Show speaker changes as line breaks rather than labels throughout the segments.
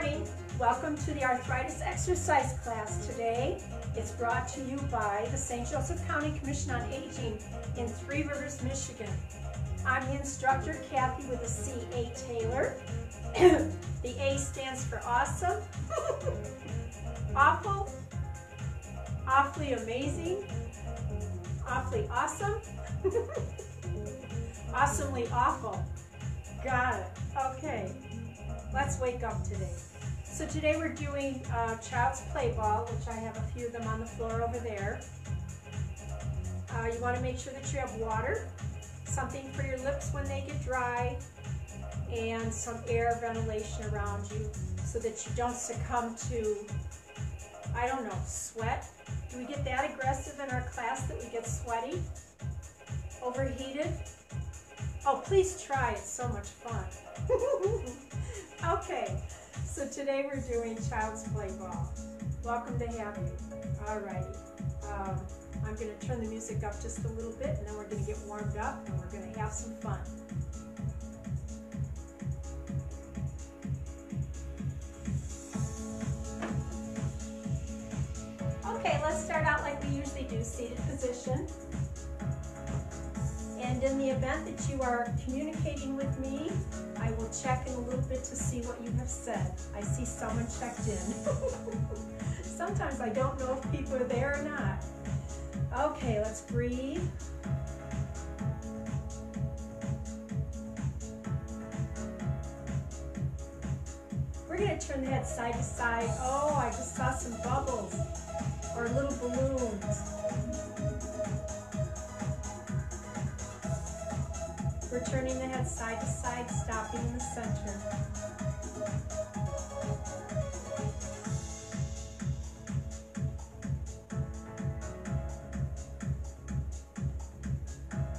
Morning. Welcome to the arthritis exercise class today. It's brought to you by the St. Joseph County Commission on Aging in Three Rivers, Michigan. I'm the instructor, Cathy with a C. A. Taylor. the A stands for awesome, awful, awfully amazing, awfully awesome, awesomely awful. Got it. Okay. Let's wake up today. So today we're doing uh, child's play ball, which I have a few of them on the floor over there. Uh, you want to make sure that you have water, something for your lips when they get dry, and some air ventilation around you so that you don't succumb to, I don't know, sweat. Do we get that aggressive in our class that we get sweaty? Overheated? Oh, please try. It's so much fun. Okay, so today we're doing Child's Play Ball. Welcome to have you. Alrighty. Um, I'm going to turn the music up just a little bit and then we're going to get warmed up and we're going to have some fun. Okay, let's start out like we usually do, seated position. And in the event that you are communicating with me, I will check in a little bit to see what you have said. I see someone checked in. Sometimes I don't know if people are there or not. Okay, let's breathe. We're gonna turn the head side to side. Oh, I just saw some bubbles or little balloons. We're turning the head side to side, stopping in the center.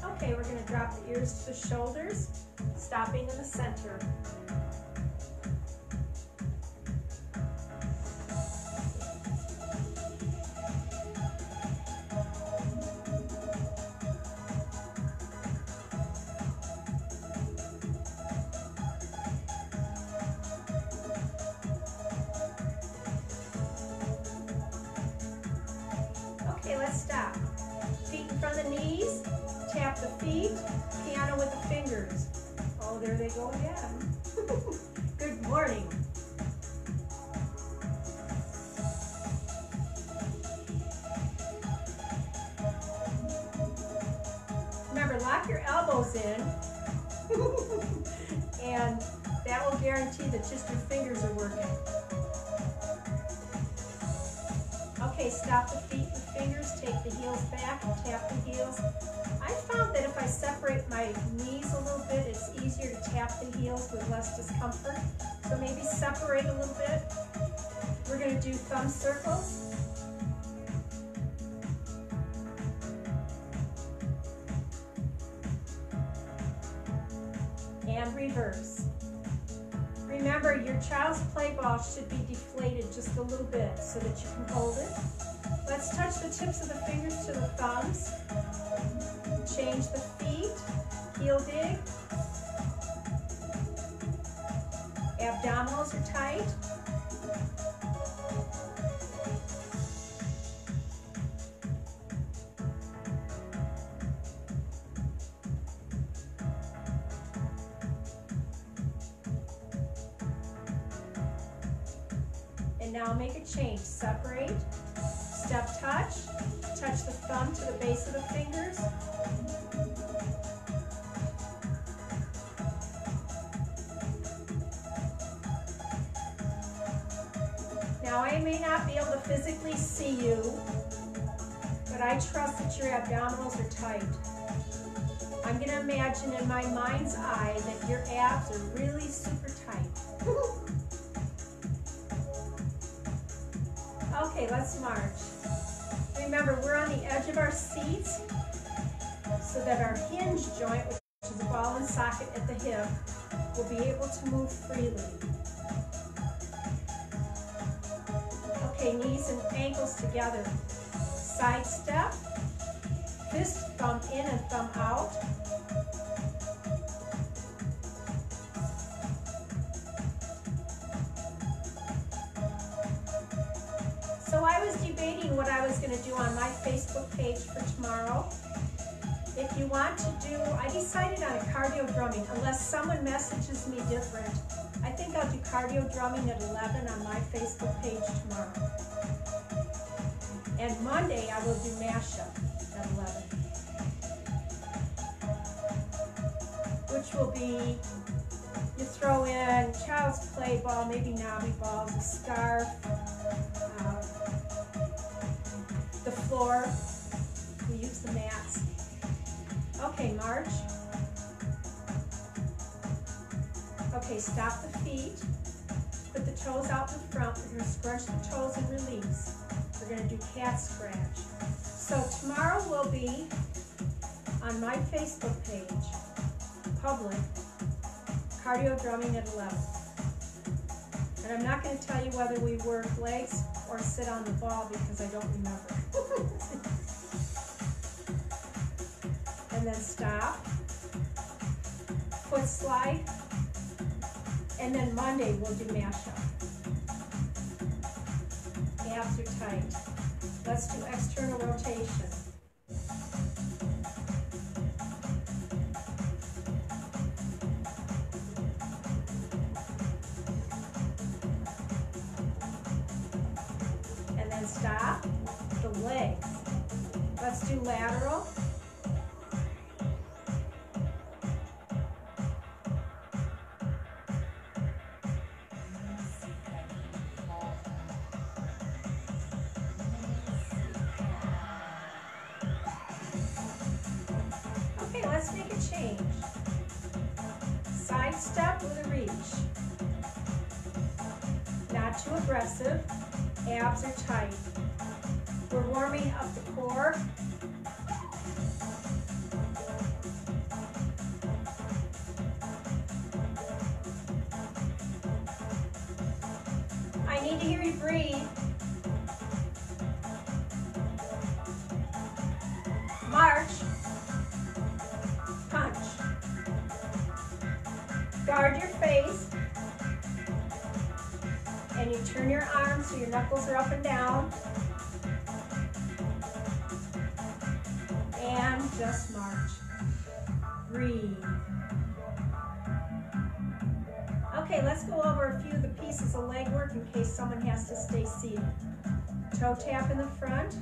Okay, we're going to drop the ears to the shoulders, stopping in the center. And reverse. Remember, your child's play ball should be deflated just a little bit so that you can hold it. Let's touch the tips of the fingers to the thumbs. Change the feet, heel dig. Abdominals are tight. Abs are really super tight. Okay, let's march. Remember, we're on the edge of our seats so that our hinge joint, which is the ball and socket at the hip, will be able to move freely. Okay, knees and ankles together. Side step, fist thumb in and thumb out. Debating what I was going to do on my Facebook page for tomorrow. If you want to do, I decided on a cardio drumming, unless someone messages me different. I think I'll do cardio drumming at 11 on my Facebook page tomorrow. And Monday I will do mashup at 11. Which will be, you throw in child's play ball, maybe knobby balls, a scarf, floor, we use the mats. Okay, march. Okay, stop the feet. Put the toes out in front. We're going to scrunch the toes and release. We're going to do cat scratch. So tomorrow will be on my Facebook page, public, cardio drumming at 11. And I'm not going to tell you whether we work legs or sit on the ball because I don't remember. And then stop. Foot slide, and then Monday we'll do mashup. Abs are tight. Let's do external rotation. Guard your face. And you turn your arms so your knuckles are up and down. And just march. Breathe. Okay, let's go over a few of the pieces of leg work in case someone has to stay seated. Toe tap in the front.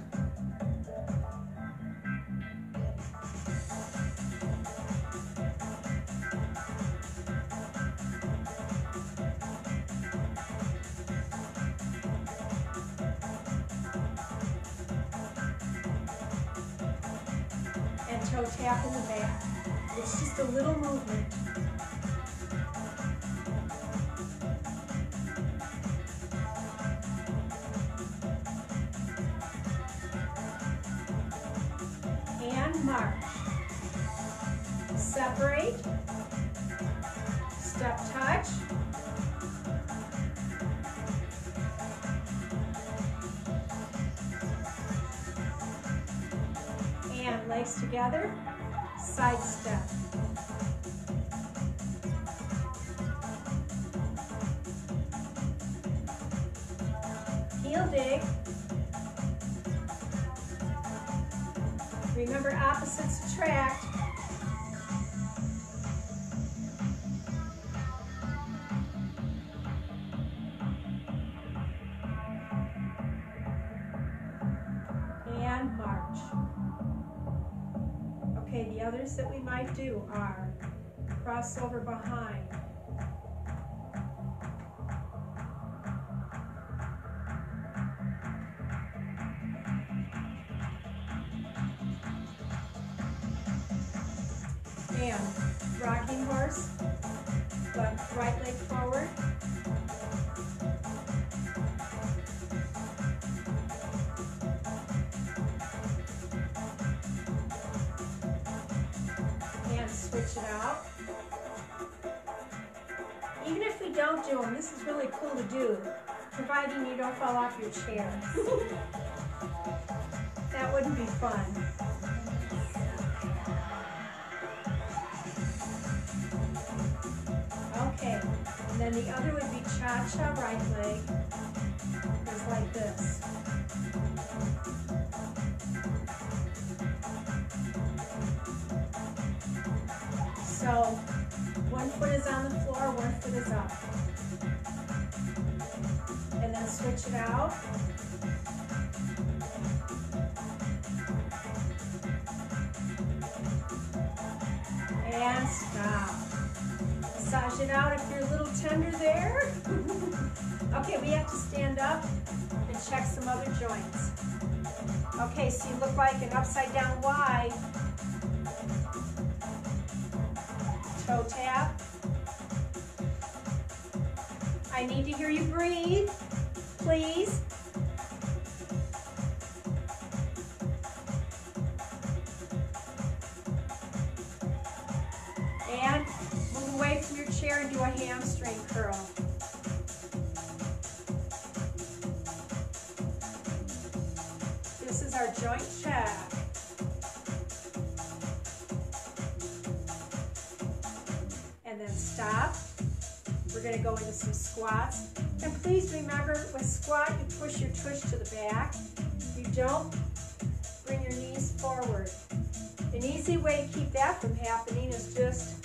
Crossover behind. And rocking horse, left right leg forward. doing. This is really cool to do, providing you don't fall off your chair. that wouldn't be fun. Okay, and then the other would be cha-cha right leg, just like this. So one foot is on the floor, one foot is up. Switch it out. And stop. Massage it out if you're a little tender there. okay, we have to stand up and check some other joints. Okay, so you look like an upside down Y. Toe tap. I need to hear you breathe, please. And move away from your chair and do a hamstring curl. This is our joint check. And then stop. We're gonna go into some squats. Squat, you push your tush to the back. If You don't bring your knees forward. An easy way to keep that from happening is just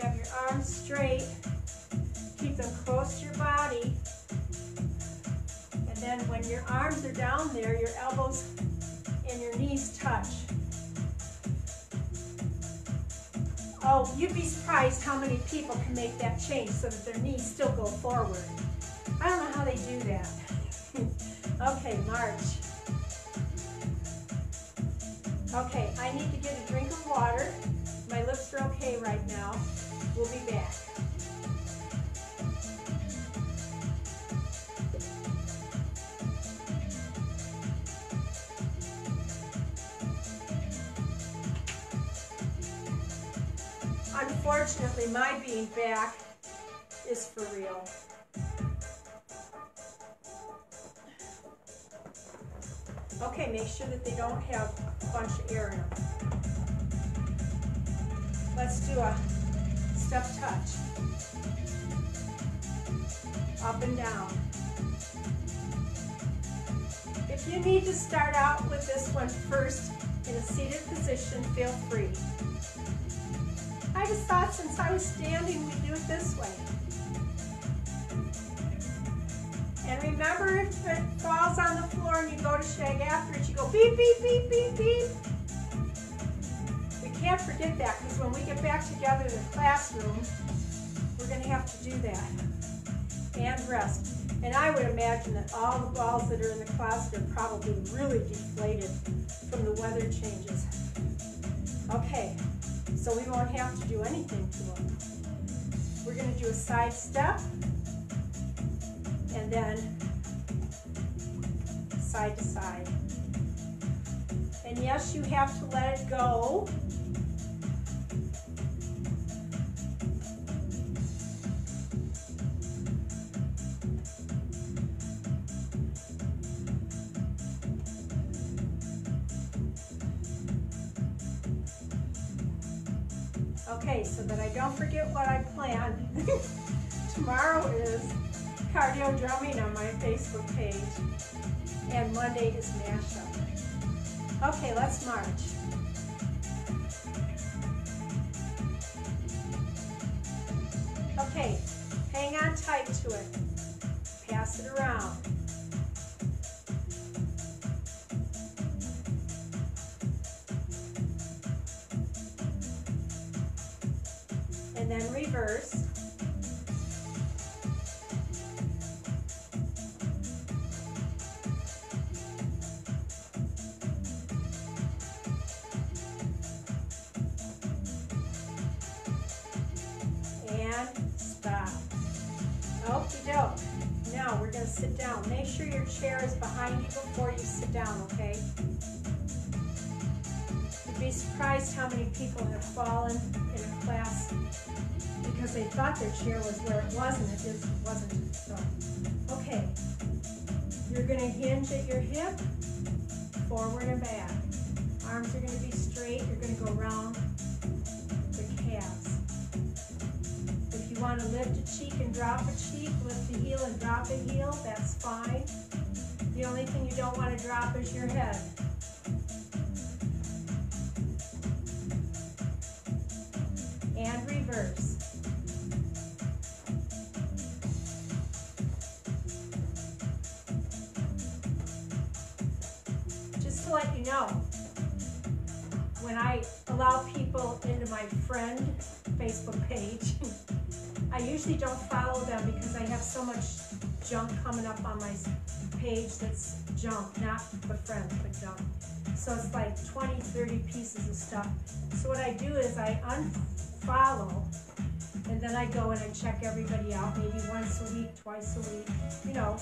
have your arms straight, keep them close to your body, and then when your arms are down there, your elbows and your knees touch. Oh, you'd be surprised how many people can make that change so that their knees still go forward. They do that. okay, march. Okay, I need to get a drink of water. My lips are okay right now. We'll be back. Unfortunately, my being back is for real. Okay, make sure that they don't have a bunch of air in them. Let's do a step touch. Up and down. If you need to start out with this one first in a seated position, feel free. I just thought since I was standing, we'd do it this way. And remember, if it falls on the floor and you go to shag after it, you go beep, beep, beep, beep, beep. We can't forget that because when we get back together in the classroom, we're going to have to do that. And rest. And I would imagine that all the balls that are in the closet are probably really deflated from the weather changes. Okay, so we won't have to do anything to them. We're going to do a side step and then side to side. And yes, you have to let it go. Okay, let's march. Thought their chair was where it was and it just wasn't. So, okay. You're going to hinge at your hip, forward and back. Arms are going to be straight. You're going to go around the calves. If you want to lift a cheek and drop a cheek, lift the heel and drop a heel, that's fine. The only thing you don't want to drop is your head. Let you know, when I allow people into my friend Facebook page, I usually don't follow them because I have so much junk coming up on my page that's junk, not the friends, but junk. So it's like 20, 30 pieces of stuff. So what I do is I unfollow and then I go and I check everybody out maybe once a week, twice a week, you know.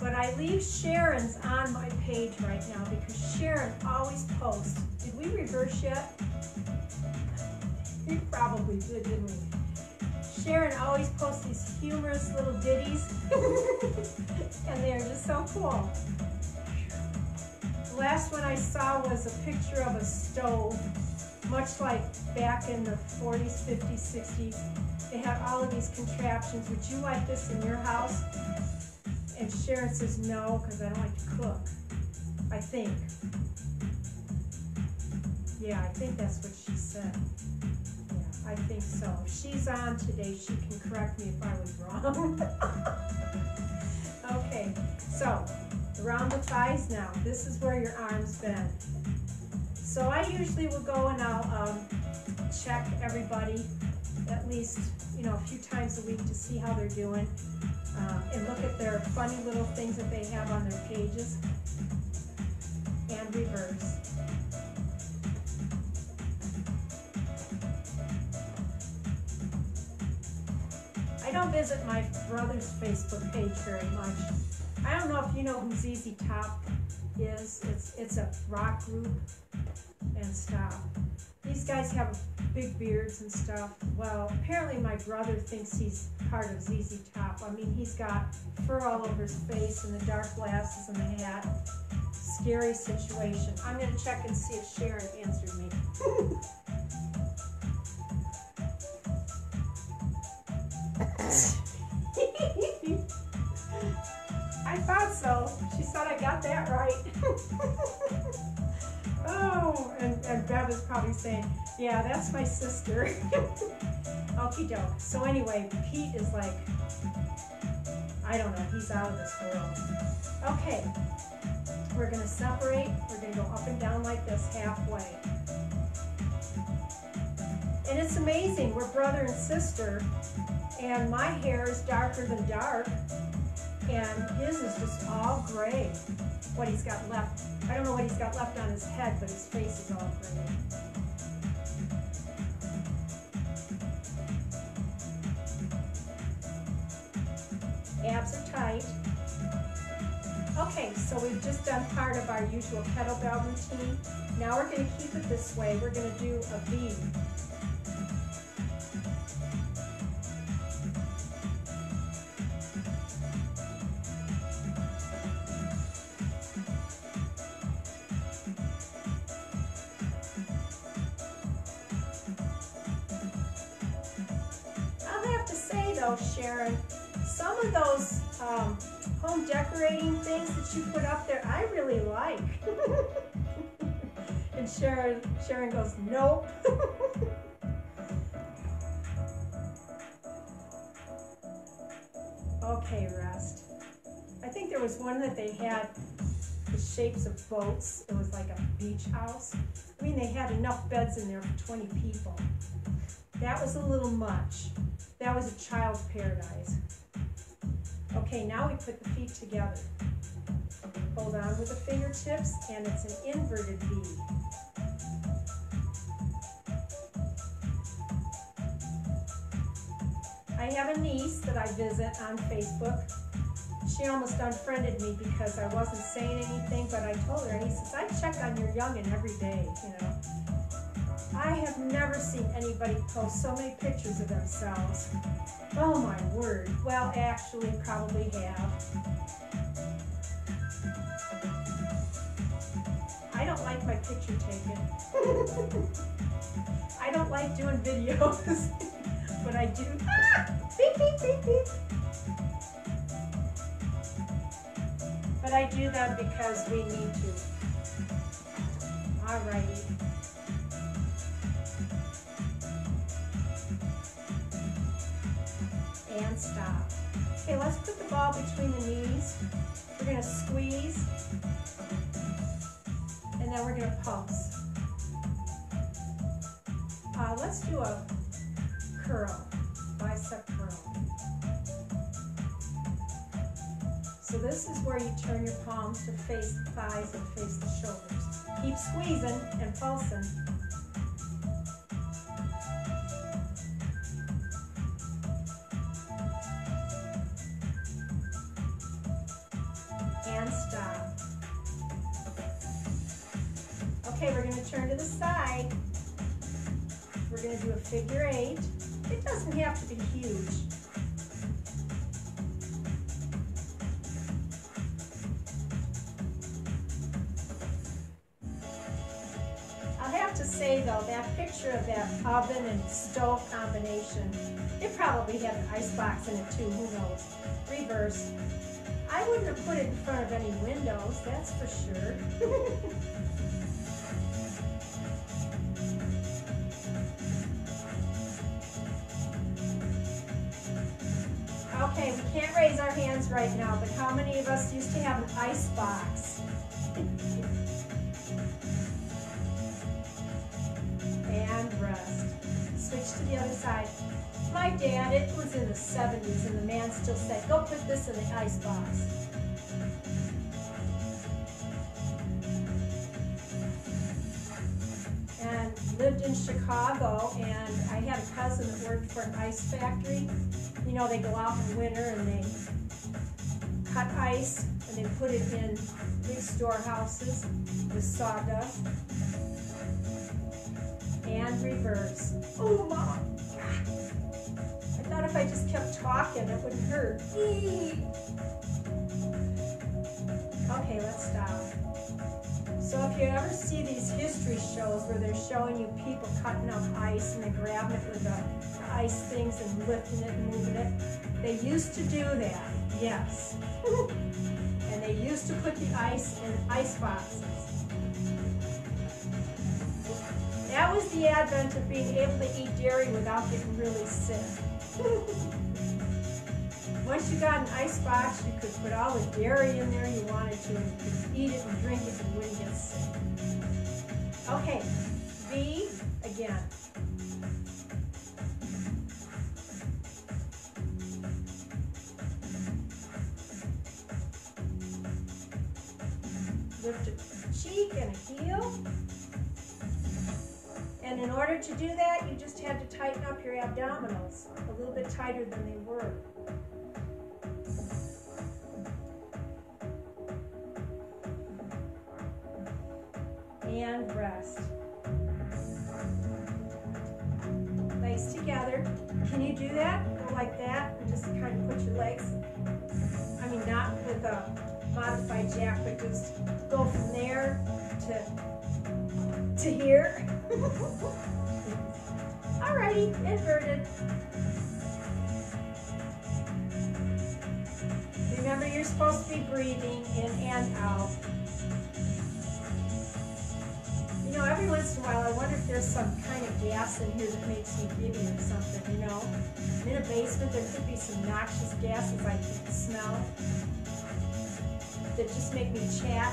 But I leave Sharon's on my page right now because Sharon always posts. Did we reverse yet? We probably did, didn't we? Sharon always posts these humorous little ditties, and they're just so cool. The last one I saw was a picture of a stove, much like back in the 40s, 50s, 60s. They have all of these contraptions. Would you like this in your house? And Sharon says, no, because I don't like to cook. I think. Yeah, I think that's what she said. Yeah, I think so. If she's on today, she can correct me if I was wrong. okay, so around the thighs now. This is where your arms bend. So I usually will go and I'll um, check everybody at least, you know, a few times a week to see how they're doing um, and look at their funny little things that they have on their pages and reverse. I don't visit my brother's Facebook page very much. I don't know if you know who ZZ Top is. It's it's a rock group and stuff. These guys have big beards and stuff. Well, apparently my brother thinks he's part of ZZ Top. I mean, he's got fur all over his face and the dark glasses and the hat. Scary situation. I'm going to check and see if Sharon answered me. I thought so. She said I got that right. oh, and, and Bev is probably saying, yeah, that's my sister. Okie doke. So anyway, Pete is like, I don't know, he's out of this world. Okay, we're gonna separate. We're gonna go up and down like this halfway. And it's amazing, we're brother and sister, and my hair is darker than dark, and his is just all gray, what he's got left. I don't know what he's got left on his head, but his face is all gray. Abs are tight. Okay, so we've just done part of our usual kettlebell routine. Now we're going to keep it this way. We're going to do a V. Sharon goes, nope. okay, rest. I think there was one that they had the shapes of boats. It was like a beach house. I mean, they had enough beds in there for 20 people. That was a little much. That was a child's paradise. Okay, now we put the feet together. Hold on with the fingertips, and it's an inverted V. I have a niece that I visit on Facebook. She almost unfriended me because I wasn't saying anything, but I told her, and he says, I check on your youngin' every day, you know. I have never seen anybody post so many pictures of themselves. Oh my word. Well, actually, probably have. I don't like my picture taken. I don't like doing videos, but I do. But I do that because we need to. Alrighty. and stop. Okay, let's put the ball between the knees. We're gonna squeeze. And then we're going to pulse. Uh, let's do a curl, So this is where you turn your palms to face the thighs and face the shoulders. Keep squeezing and pulsing. To say though, that picture of that oven and stove combination, it probably had an ice box in it too, who knows. Reverse. I wouldn't have put it in front of any windows, that's for sure. Okay, we can't raise our hands right now, but how many of us used to have an ice box? dad, it was in the 70s, and the man still said, go put this in the ice box. And lived in Chicago, and I had a cousin that worked for an ice factory. You know, they go out in winter and they cut ice and they put it in big storehouses with sawdust and reverse. Oh, mom. Thought if I just kept talking, it wouldn't hurt. Okay, let's stop. So if you ever see these history shows where they're showing you people cutting up ice and they're grabbing it with the ice things and lifting it and moving it, they used to do that, yes. and they used to put the ice in ice boxes. That was the advent of being able to eat dairy without getting really sick. Once you got an ice box, you could put all the dairy in there you wanted to, and you could eat it and drink it and wouldn't get sick. Okay, V again. Lift a cheek and a heel. And in order to do that, you just had to tighten up your abdominals a little bit tighter than they were. And rest. Legs together. Can you do that? Go like that and just kind of put your legs, I mean not with a modified jack, but just go from there to, to here. Alrighty, inverted. Remember, you're supposed to be breathing in and out. You know, every once in a while, I wonder if there's some kind of gas in here that makes me giddy or something, you know? In a basement, there could be some noxious gases I can smell that just make me chat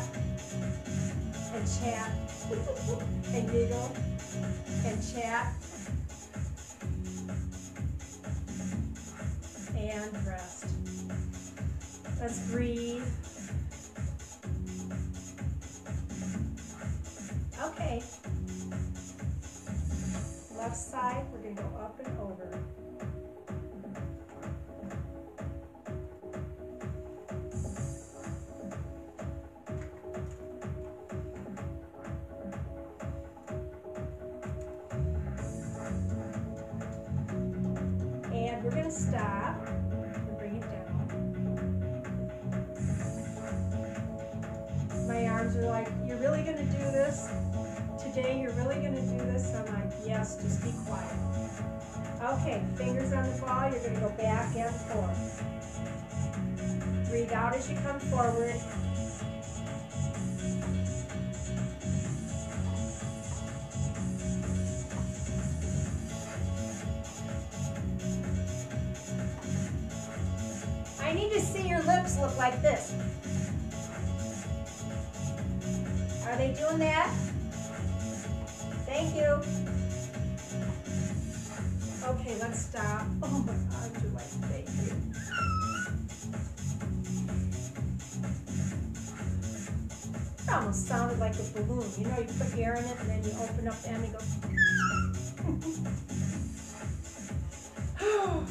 and chat and giggle and chat and rest. Let's breathe. Okay. Left side, we're going to go up and over. You're going to go back and forth. Breathe out as you come forward. I need to see your lips look like this. Are they doing that? Almost sounded like a balloon. You know, you put air in it and then you open up the end and go.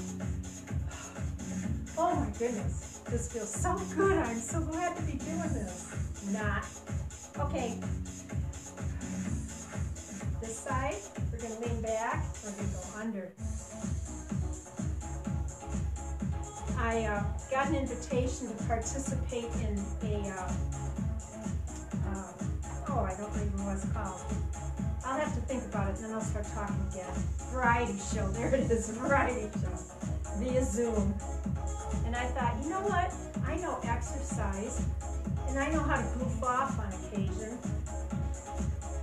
oh my goodness, this feels so good. I'm so glad to be doing this. Not. Okay. This side, we're gonna lean back, we're gonna go under. I uh, got an invitation to participate in a, uh, oh, I don't remember what it's called. I'll have to think about it and then I'll start talking again. Variety show, there it is, variety show, via Zoom. And I thought, you know what? I know exercise and I know how to goof off on occasion.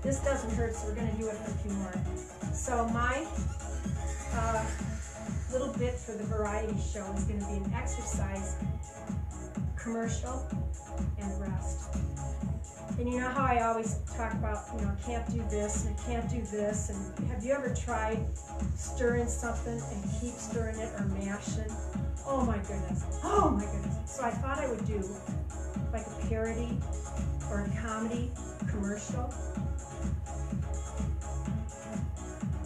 This doesn't hurt, so we're gonna do it for a few more. So my uh, little bit for the variety show is going to be an exercise, commercial, and rest. And you know how I always talk about, you know, I can't do this and I can't do this. And have you ever tried stirring something and keep stirring it or mashing? Oh my goodness. Oh my goodness. So I thought I would do like a parody or a comedy commercial.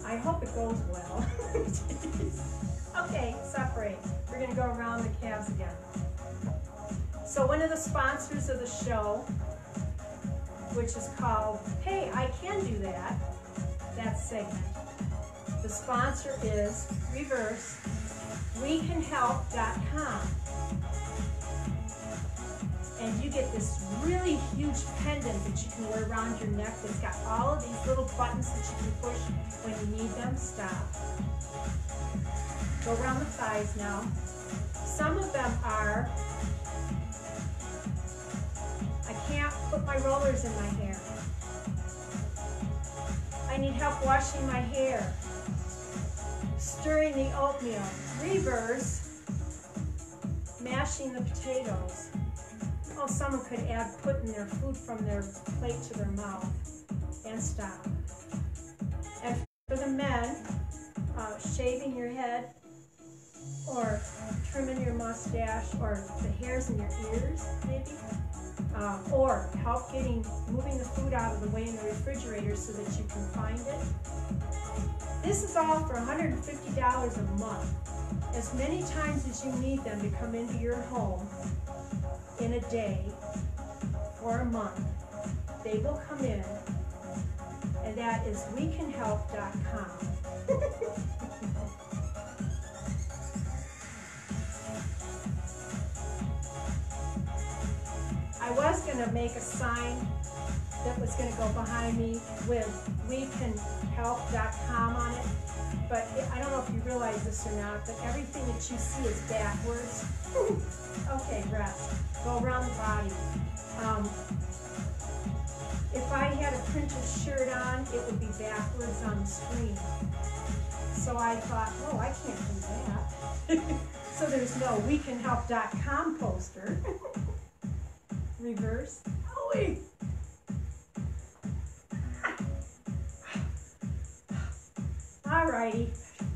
I hope it goes well. Okay, separate. We're gonna go around the calves again. So one of the sponsors of the show, which is called Hey, I Can Do That, that segment. The sponsor is Reverse WeCanHelp.com. And you get this really huge pendant that you can wear around your neck that's got all of these little buttons that you can push when you need them. Stop. Go around the thighs now. Some of them are, put my rollers in my hair. I need help washing my hair. Stirring the oatmeal. Reverse, mashing the potatoes. Oh, someone could add putting their food from their plate to their mouth and stop. And for the men, uh, shaving your head, or trimming your mustache or the hairs in your ears, maybe. Uh, or help getting moving the food out of the way in the refrigerator so that you can find it. This is all for $150 a month. As many times as you need them to come into your home in a day or a month, they will come in, and that is wecanhelp.com. I was going to make a sign that was going to go behind me with wecanhelp.com on it, but I don't know if you realize this or not, but everything that you see is backwards. okay, rest. Go around the body. Um, if I had a printed shirt on, it would be backwards on the screen. So I thought, oh, I can't do that. so there's no wecanhelp.com poster. reverse. Wait. Alrighty,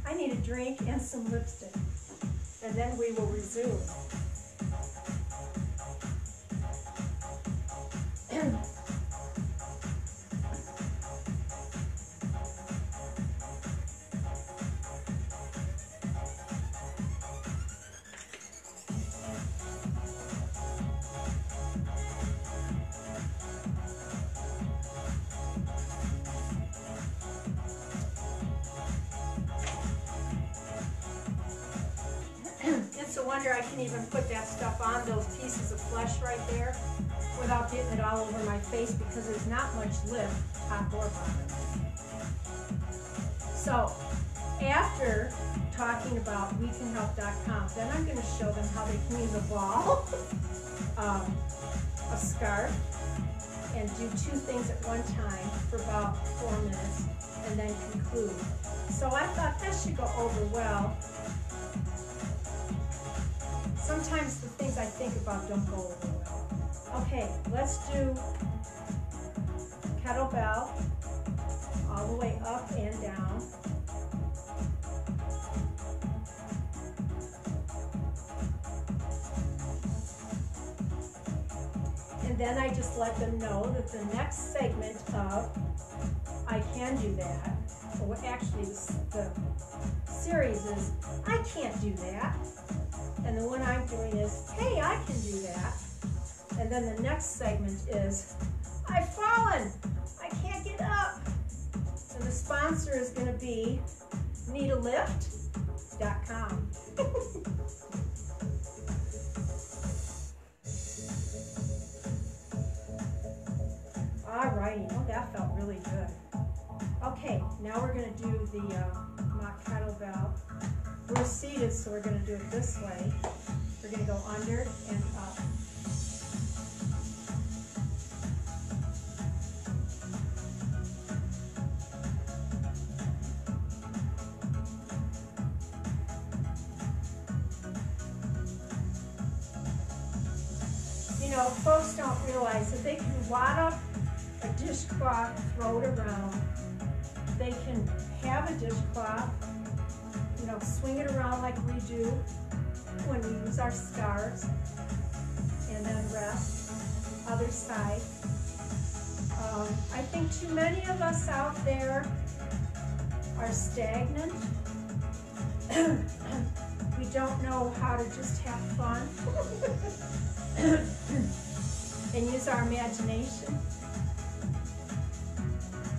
I need a drink and some lipstick, and then we will resume. because there's not much lift, top or bottom. So after talking about wecanhelp.com, then I'm going to show them how they can use a ball, um, a scarf, and do two things at one time for about four minutes and then conclude. So I thought that should go over well sometimes the things I think about don't go over well. Okay, let's do kettlebell all the way up and down. And then I just let them know that the next segment of I can do that, or actually the series is I can't do that. And the one I'm doing is, hey, I can do that. And then the next segment is, I've fallen. I can't get up. And the sponsor is going to be needalift.com. Alrighty, oh that felt really good. Okay, now we're going to do the uh, mock kettlebell. We're seated, so we're going to do it this way. We're going to go under and up. Around. They can have a dishcloth, you know, swing it around like we do when we use our scarves, and then rest. Other side. Um, I think too many of us out there are stagnant. we don't know how to just have fun and use our imagination.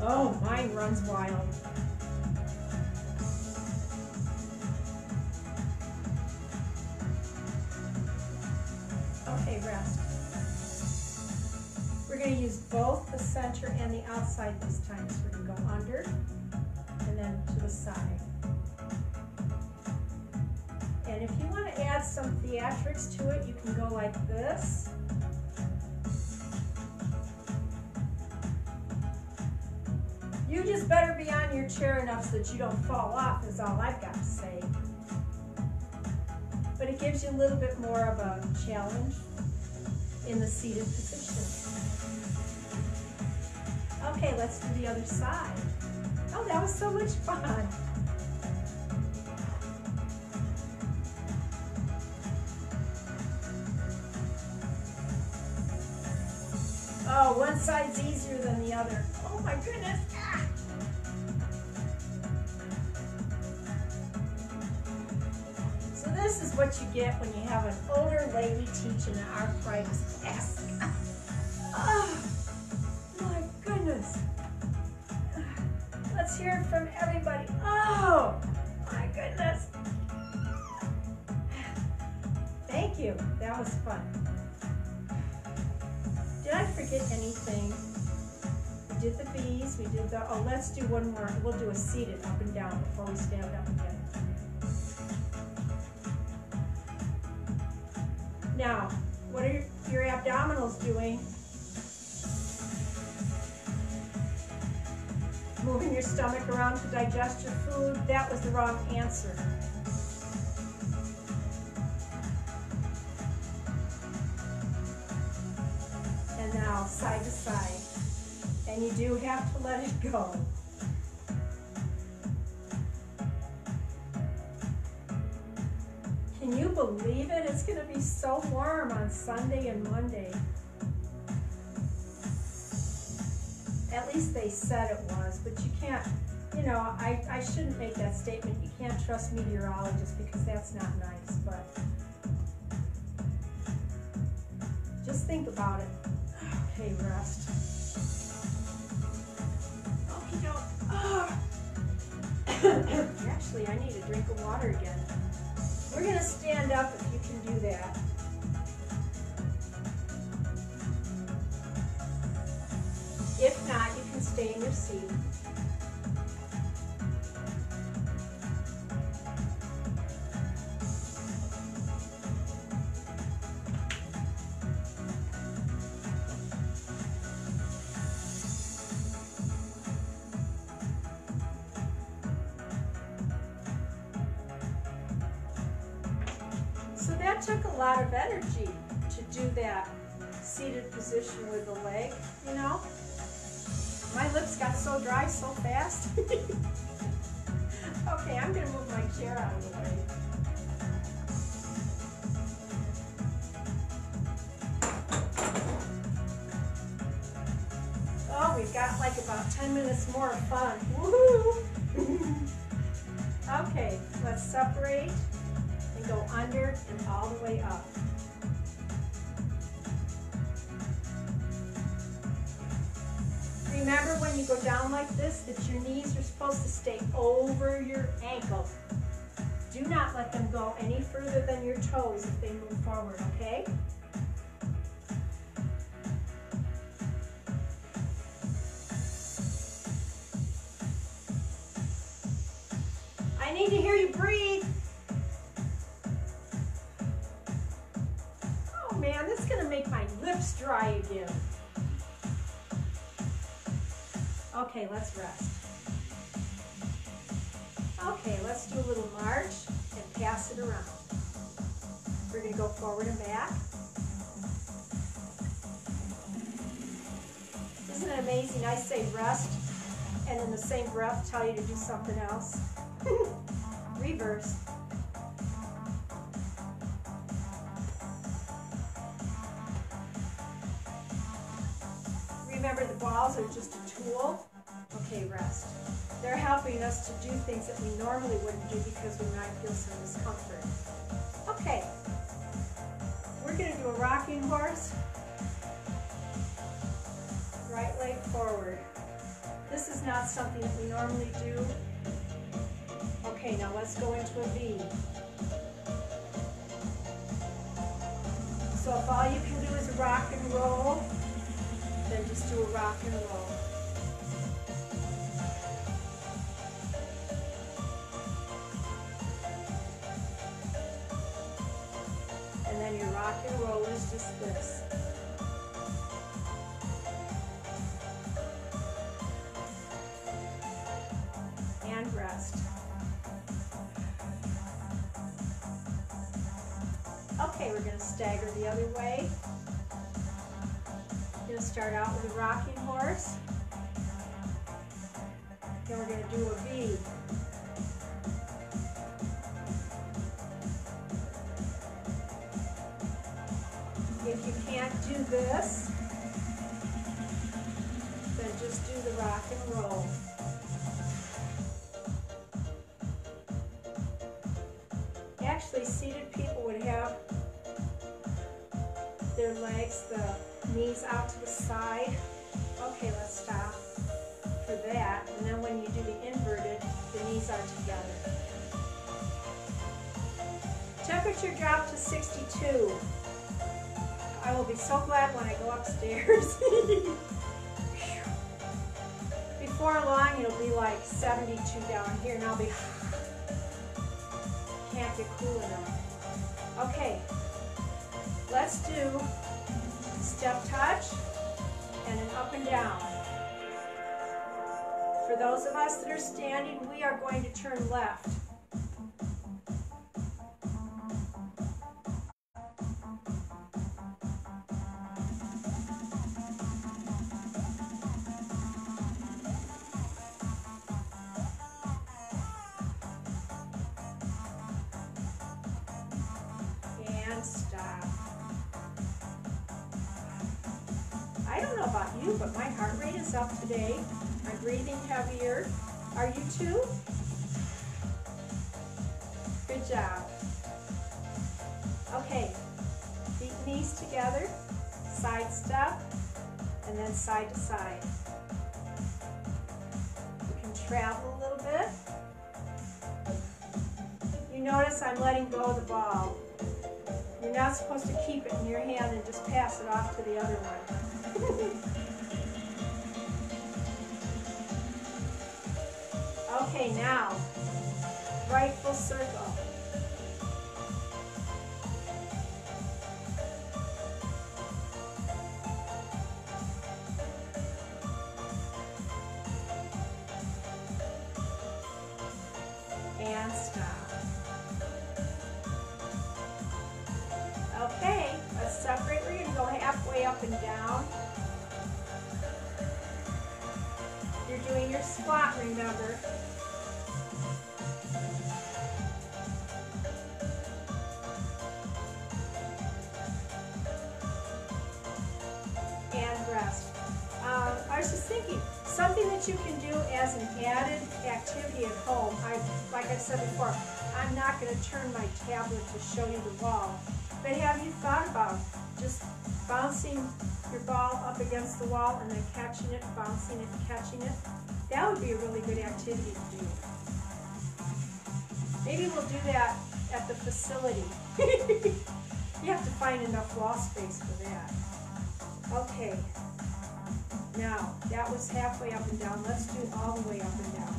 Oh, mine runs wild. Okay, rest. We're going to use both the center and the outside this time. So we're going to go under and then to the side. And if you want to add some theatrics to it, you can go like this. You just better be on your chair enough so that you don't fall off is all I've got to say. But it gives you a little bit more of a challenge in the seated position. Okay, let's do the other side. Oh, that was so much fun. Oh, one side's easier than the other. Oh my goodness. What you get when you have an older lady teaching an arthritis class. oh, my goodness. Let's hear it from everybody. Oh, my goodness. Thank you. That was fun. Did I forget anything? We did the bees. We did the, oh, let's do one more. We'll do a seated up and down before we stand up again. Now, what are your, abdominals doing? Moving your stomach around to digest your food. That was the wrong answer. And now side to side. And you do have to let it go. Sunday and Monday. At least they said it was, but you can't, you know, I, I shouldn't make that statement. You can't trust meteorologists because that's not nice, but just think about it. Okay, rest. Don't. Oh. Actually, I need a drink of water again. We're going to stand up if you can do that. If not, you can stay in your seat. toes if they move forward, okay? tell you to do something else. Reverse. Remember the balls are just a tool. Okay, rest. They're helping us to do things that we normally wouldn't do because we might feel some discomfort. Okay. We're going to do a rocking horse. Right leg forward. This is not something that we normally do. Okay, now let's go into a V. So if all you can do is rock and roll, then just do a rock and roll. be like 72 down here and I'll be, can't get cool enough. Okay, let's do step touch and an up and down. For those of us that are standing, we are going to turn left. That you can do as an added activity at home. I, like I said before, I'm not going to turn my tablet to show you the wall. But have you thought about just bouncing your ball up against the wall and then catching it, bouncing it, catching it? That would be a really good activity to do. Maybe we'll do that at the facility. you have to find enough wall space for that. Okay. Now, that was halfway up and down. Let's do all the way up and down.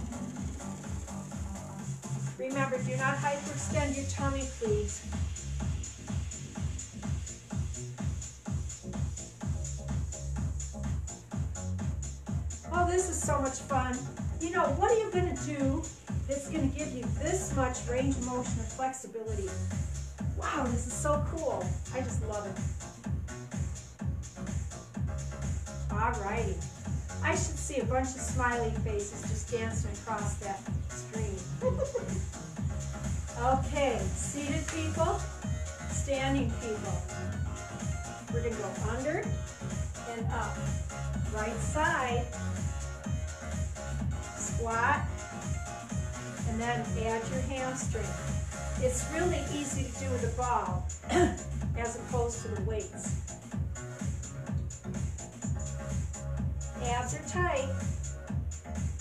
Remember, do not hyperextend your tummy, please. Oh, this is so much fun. You know, what are you going to do that's going to give you this much range of motion and flexibility? Wow, this is so cool. I just love it. Alrighty. I should see a bunch of smiley faces just dancing across that screen. okay, seated people, standing people. We're to go under and up. Right side, squat, and then add your hamstring. It's really easy to do with a ball as opposed to the weights. Abs are tight.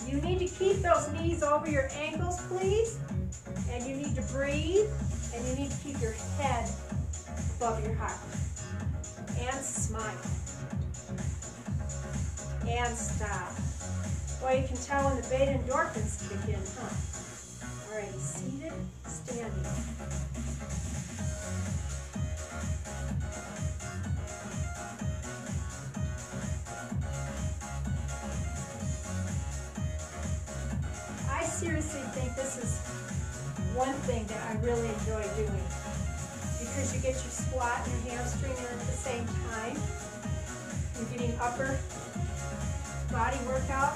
You need to keep those knees over your ankles, please. And you need to breathe. And you need to keep your head above your heart. And smile. And stop. Well, you can tell when the beta endorphins kick in, huh? All right, seated, standing. Think this is one thing that I really enjoy doing because you get your squat and your hamstring in at the same time. You're getting upper body workout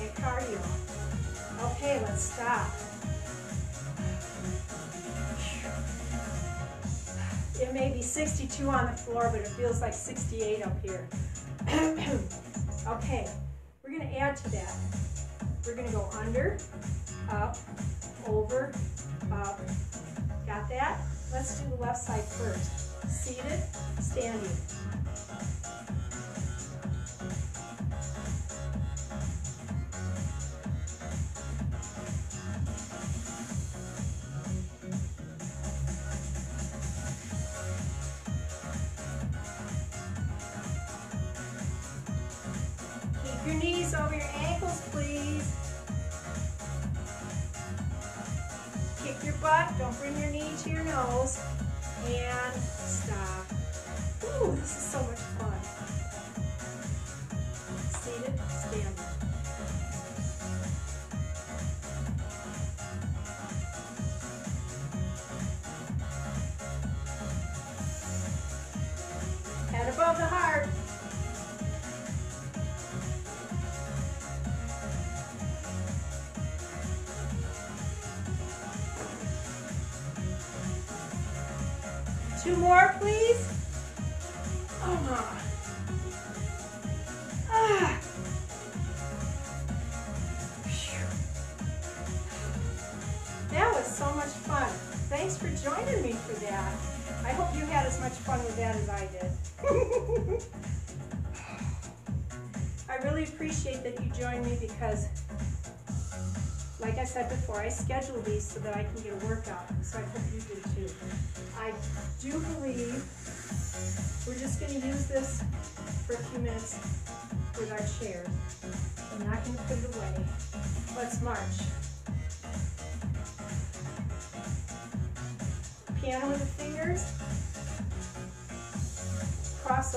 and cardio. Okay, let's stop. It may be 62 on the floor, but it feels like 68 up here. okay, we're to add to that. We're to go under, up, over, up. Got that? Let's do the left side first. Seated, standing. I really appreciate that you joined me because, like I said before, I schedule these so that I can get a workout. So I hope you do too. I do believe we're just going to use this for a few minutes with our chairs. I'm not going to put it away. Let's march. Piano with the fingers. Cross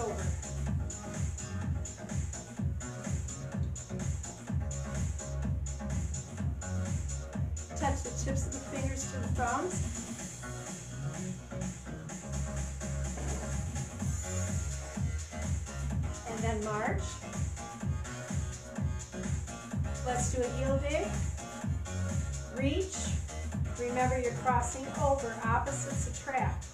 and then march. Let's do a heel dig. Reach. Remember you're crossing over. Opposites attract.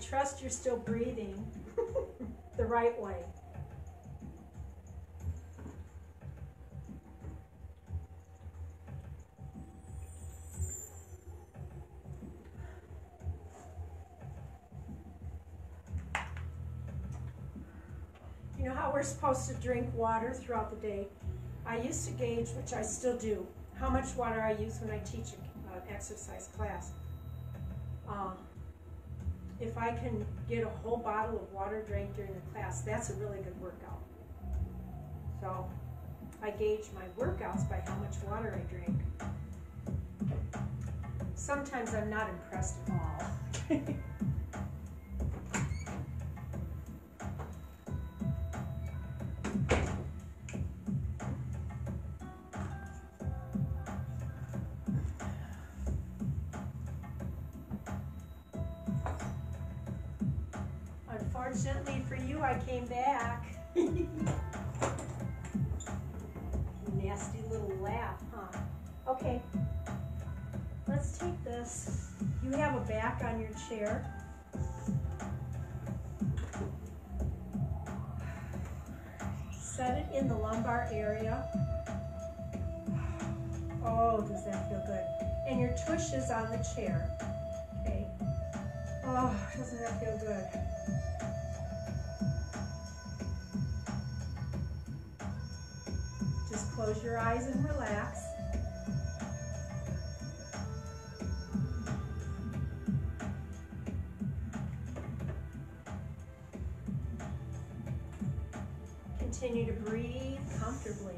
Trust you're still breathing the right way. You know how we're supposed to drink water throughout the day? I used to gauge, which I still do, how much water I use when I teach an exercise class. Uh, if I can get a whole bottle of water drank during the class, that's a really good workout. So I gauge my workouts by how much water I drink. Sometimes I'm not impressed at all. close your eyes and relax. Continue to breathe comfortably.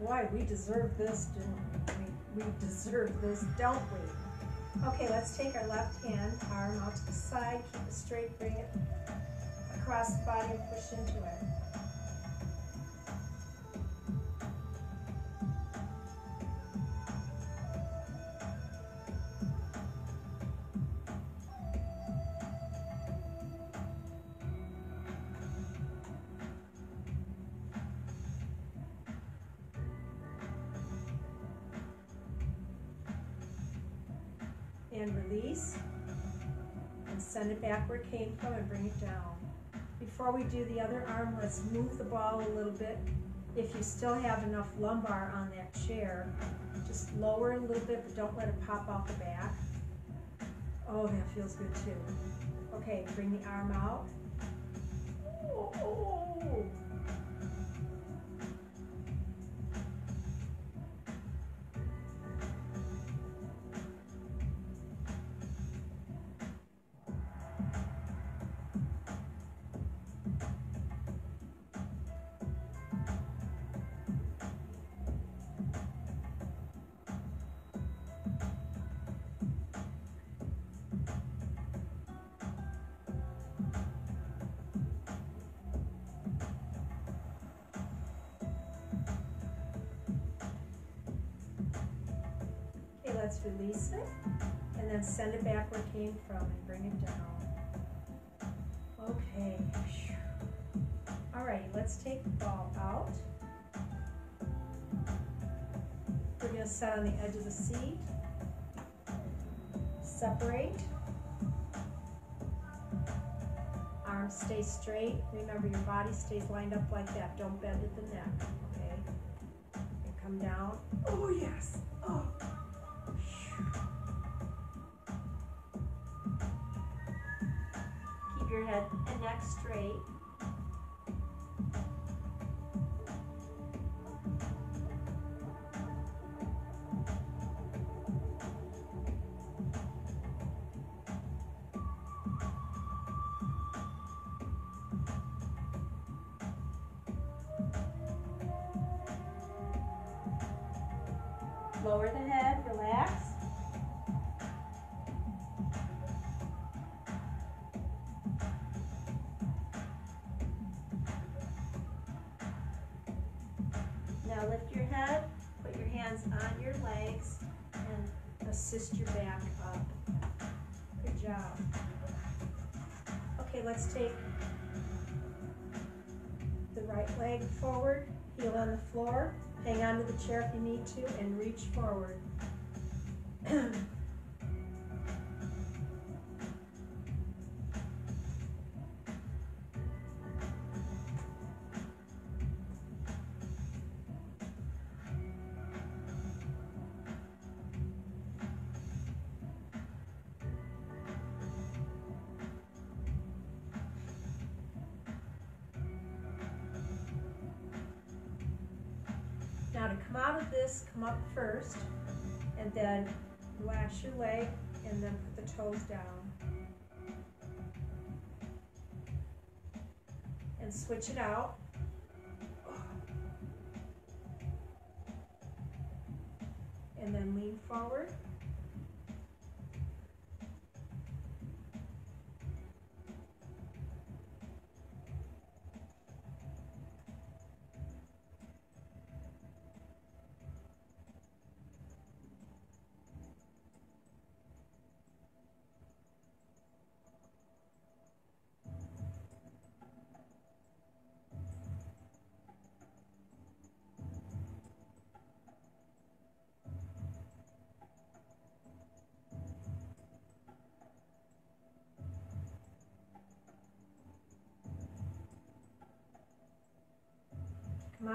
Boy, we deserve this, didn't we? We deserve this, don't we? Okay, let's take our left hand, arm out to the side, keep it straight, bring it across the body and push into it. We do the other arm, let's move the ball a little bit. If you still have enough lumbar on that chair, just lower a little bit, but don't let it pop off the back. Oh, that feels good too. Okay, bring the arm out. Oh. Let's release it and then send it back where it came from and bring it down. Okay. All right, let's take the ball out. We're gonna set on the edge of the seat. Separate. Arms stay straight. Remember your body stays lined up like that. Don't bend at the neck, okay? And come down. Oh yes. Oh. Straight. Chair if you need to and reach forward. To come out of this, come up first, and then relax your leg, and then put the toes down. And switch it out. And then lean forward.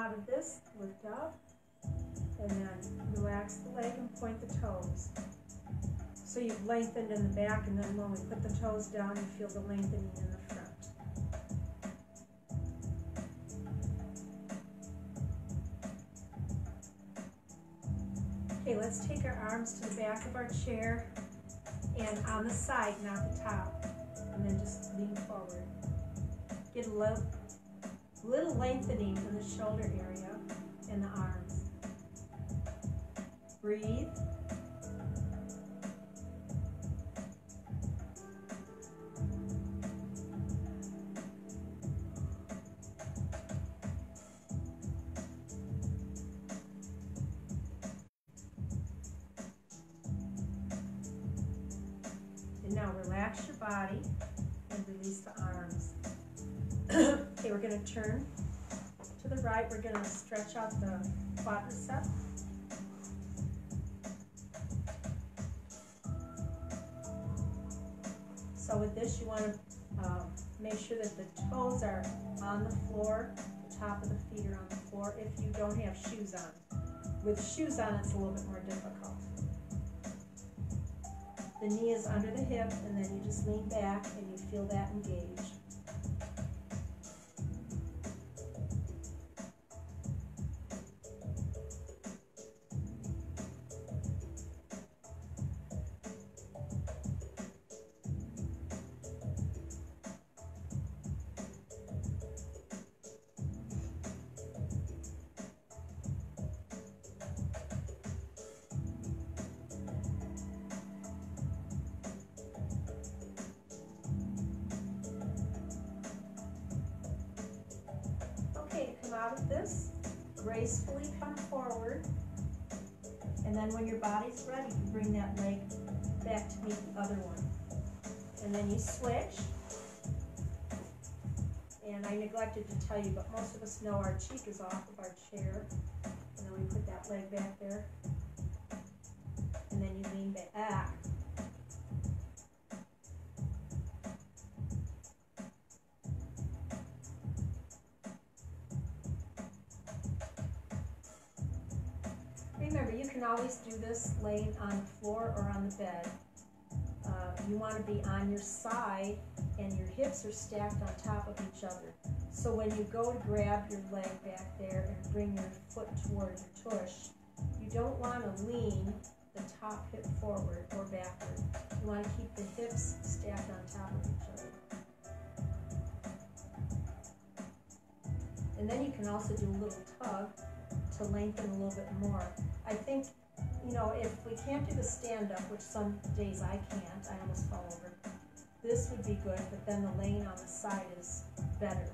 Out of this, lift up, and then relax the leg and point the toes. So you've lengthened in the back, and then when we put the toes down, you feel the lengthening in the front. Okay, let's take our arms to the back of our chair and on the side, not the top. And then just lean forward. Get a little little lengthening in the shoulder area and the arms. Breathe. Okay, we're going to turn to the right. We're going to stretch out the quadricep. So with this, you want to uh, make sure that the toes are on the floor, the top of the feet are on the floor if you don't have shoes on. With shoes on, it's a little bit more difficult. The knee is under the hip, and then you just lean back and you feel that engage. To tell you, but most of us know our cheek is off of our chair. And then we put that leg back there. And then you lean back. Remember, you can always do this laying on the floor or on the bed. Uh, you want to be on your side and your hips are stacked on top of each other. So when you go to grab your leg back there and bring your foot toward your tush, you don't want to lean the top hip forward or backward. You want to keep the hips stacked on top of each other. And then you can also do a little tug to lengthen a little bit more. I think, you know, if we can't do the stand up, which some days I can't, I almost fall over, this would be good, but then the laying on the side is better.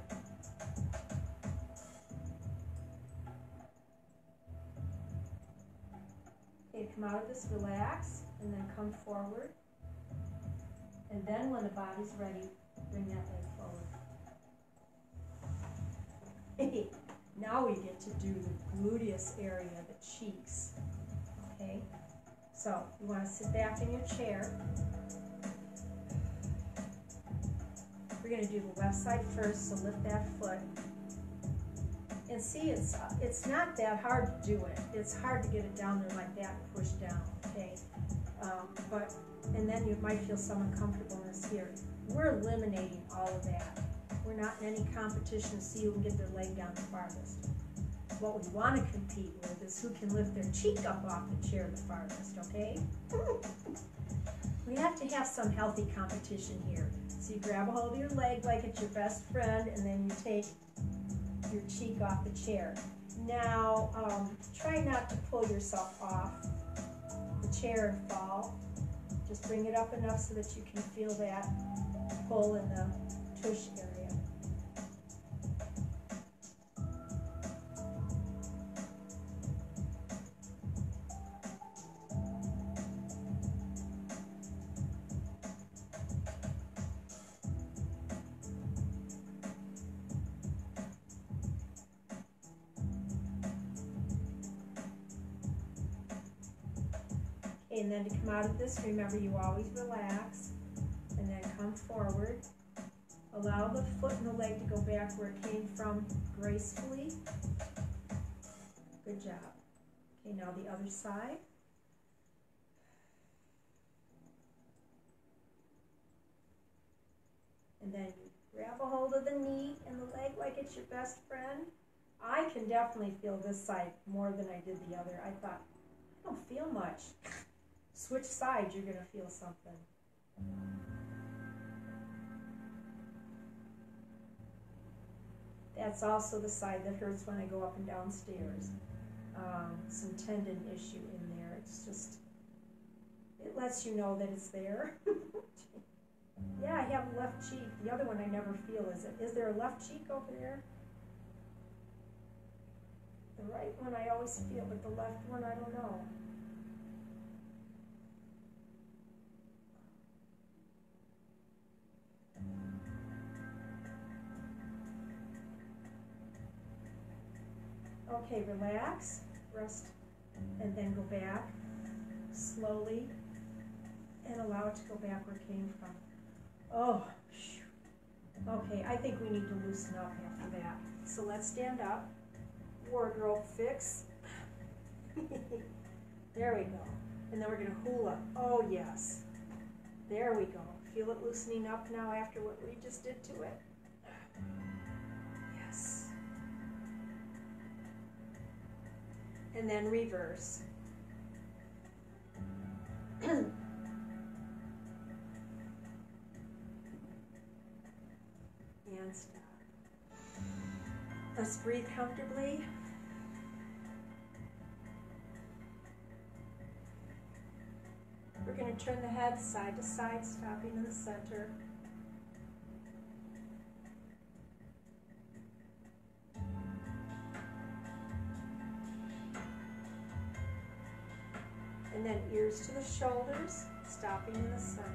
Come out of this, relax, and then come forward. And then when the body's ready, bring that leg forward. now we get to do the gluteus area, the cheeks. Okay, so you want to sit back in your chair. We're going to do the left side first, so lift that foot. And see, it's it's not that hard to do it. It's hard to get it down there like that and push down, okay? Um, but, and then you might feel some uncomfortableness here. We're eliminating all of that. We're not in any competition to see who can get their leg down the farthest. What we want to compete with is who can lift their cheek up off the chair the farthest, okay? we have to have some healthy competition here. So you grab a hold of your leg like it's your best friend, and then you take your cheek off the chair. Now, um, try not to pull yourself off the chair and fall. Just bring it up enough so that you can feel that pull in the tush area. And then to come out of this, remember you always relax and then come forward. Allow the foot and the leg to go back where it came from gracefully. Good job. Okay, now the other side. And then you grab a hold of the knee and the leg like it's your best friend. I can definitely feel this side more than I did the other. I thought, I don't feel much switch sides, you're going to feel something. That's also the side that hurts when I go up and down stairs. Um, some tendon issue in there. It's just, it lets you know that it's there. yeah, I have left cheek. The other one I never feel. Is it? Is there a left cheek over there? The right one I always feel, but the left one I don't know. Okay, relax, rest, and then go back slowly and allow it to go back where it came from. Oh, okay, I think we need to loosen up after that. So let's stand up, wardrobe fix. there we go. And then we're going to hula. Oh, yes. There we go. Feel it loosening up now after what we just did to it? And then reverse. and stop. Let's breathe comfortably. We're going to turn the head side to side, stopping in the center. To the shoulders, stopping in the center.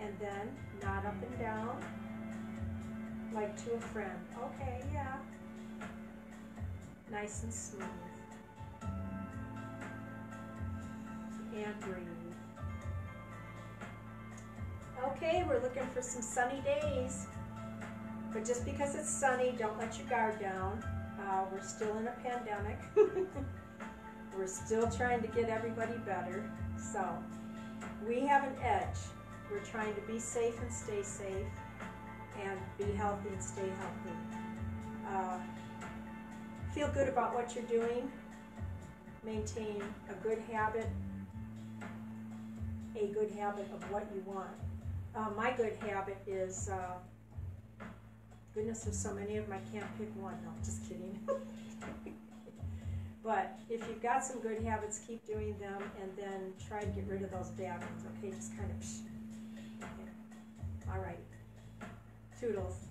And then nod up and down, like to a friend. Okay, yeah. Nice and smooth. And breathe. Okay, we're looking for some sunny days. But just because it's sunny, don't let your guard down. Uh, we're still in a pandemic. we're still trying to get everybody better. So, we have an edge. We're trying to be safe and stay safe and be healthy and stay healthy. Uh, feel good about what you're doing. Maintain a good habit, a good habit of what you want. Uh, my good habit is, uh, goodness, there's so many of them, I can't pick one. No, just kidding. but if you've got some good habits, keep doing them and then try to get rid of those bad ones, okay? Just kind of, psh. Okay. All right. Toodles.